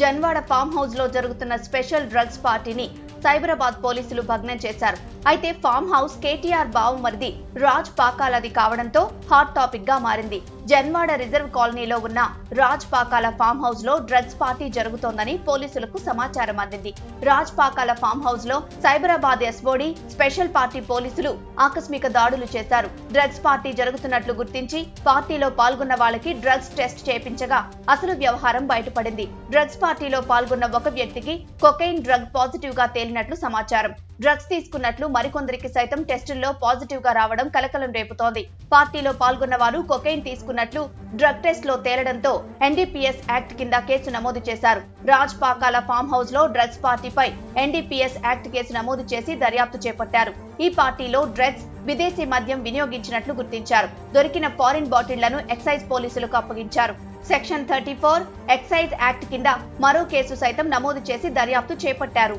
Janwada form హౌస్లో జరుగుతున్న special drugs పార్టీని సైబరాబాద్ పోలీసులు భగ్నం చేశారు. అయితే ఫామ్ హౌస్ కేటీఆర్ బావమరిది రాజ్ పాకాలది కావడంతో హాట్ టాపిక్గా మారింది. జన్వాడ రిజర్వ్ కాలనీలో ఉన్న రాజ్ పాకాల ఫామ్ హౌస్లో డ్రగ్స్ పార్టీ జరుగుతోందని పోలీసులకు సమాచారం అందింది. రాజ్ పాకాల ఫామ్ హౌస్లో సైబరాబాద్ ఎస్ఓడి స్పెషల్ పార్టీ పోలీసులు ఆకస్మిక దాడులు చేశారు. డ్రగ్స్ పార్టీ జరుగుతున్నట్లు గుర్తించి పార్టీలో పాల్గొన్న వాళ్ళకి డ్రగ్స్ టెస్ట్ చేపించగా అసలు వ్యవహారం బయటపడింది. డ్రగ్స్ పార్టీలో పాల్గొన్న ఒక వ్యక్తికి కొకైన్ డ్రగ్ పాజిటివ్గా తేలినట్లు సమాచారం. డ్రగ్స్ తీసుకున్నట్లు మరికొందరికి సైతం టెస్టుల్లో పాజిటివ్గా రావడం కలకలం రేపుతోంది. పార్టీలో పాల్గొన్న వారు కొకైన్ తీసుకున్నట్లు డ్రగ్ టెస్ట్లో తేలడంతో ఎన్డీపీఎస్ యాక్ట్ కింద కేసు నమోదు చేశారు. రాజ్ పాకాల ఫామ్ హౌస్లో డ్రగ్స్ పార్టీపై ఎన్డీపీఎస్ యాక్ట్ కేసు నమోదు చేసి దర్యాప్తు చేపట్టారు. ఈ పార్టీలో డ్రగ్స్ విదేశీ మద్యం వినియోగించినట్లు గుర్తించారు. దొరికిన ఫారిన్ బాటిళ్ళను ఎక్సైజ్ పోలీసులకు అప్పగించారు. Section thirty four excise act కింద మరో కేసు సైతం నమోదు చేసి దర్యాప్తు చేపట్టారు.